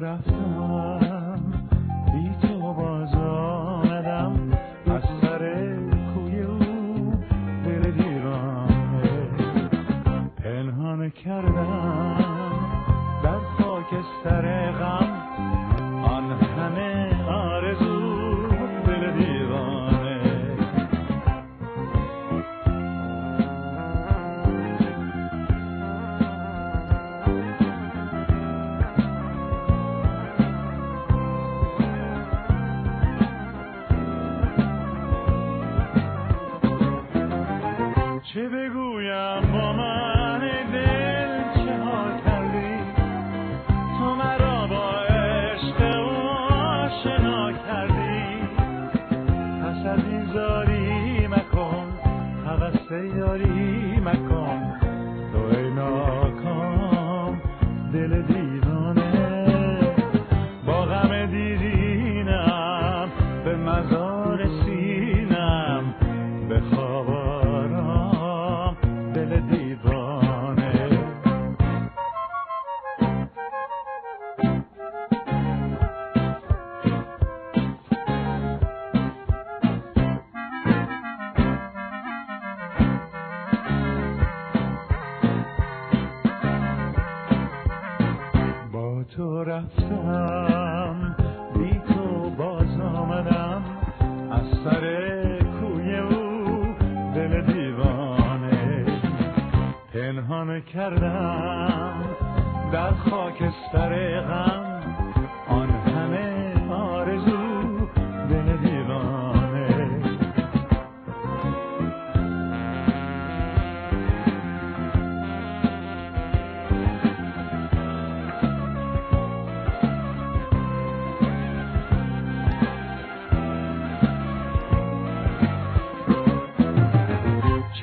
رفتم. بی تو باز آمدم. از سر کوی او دل دیوانه پنهان کردم. در خاکستر غم بگویم با من دل چه ها کردی تو مرا با عشق آشنا کردی. پس از این زاری مکن حوث یاری مکن. رفتم. بی تو باز آمدم. از سر کوی او دل دیوانه پنهان کردم. در خاکستر غم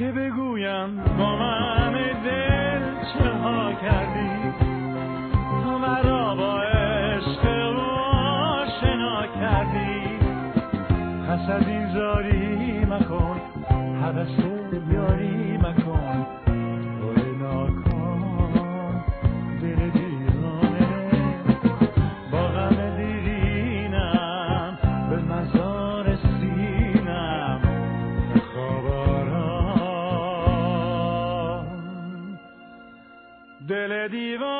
چه بگویم با من دل چه ها کردی؟ تو مرا با عشق آشنا کردی. پس از این زاری مکن حوث یاری مکن. دل دیوانه.